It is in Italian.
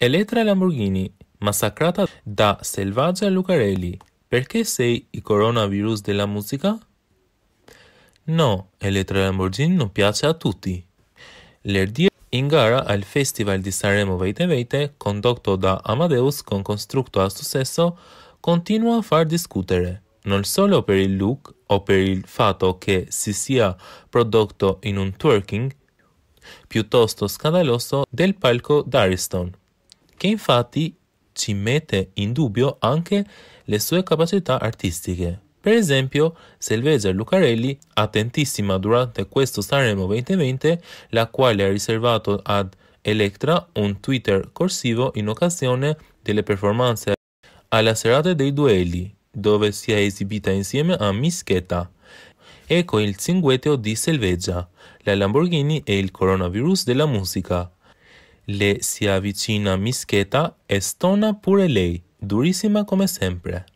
Elettra Lamborghini, massacrata da Selvaggia Lucarelli. Perché sei il coronavirus della musica? No, Elettra Lamborghini non piace a tutti. L'Erdia in gara al Festival di Sanremo 2020, condotto da Amadeus con costrutto a successo, continua a far discutere, non solo per il look o per il fatto che si sia prodotto in un twerking piuttosto scandaloso del palco d'Ariston, che infatti ci mette in dubbio anche le sue capacità artistiche. Per esempio, Selveggia Lucarelli, attentissima durante questo Sanremo 2020, la quale ha riservato ad Electra un Twitter corsivo in occasione delle performance alla serata dei duelli, dove si è esibita insieme a Mischetta. Ecco il cinguetteo di Selveggia, la Lamborghini e il coronavirus della musica. Le si avvicina Mischeta e stona pure lei, durissima come sempre.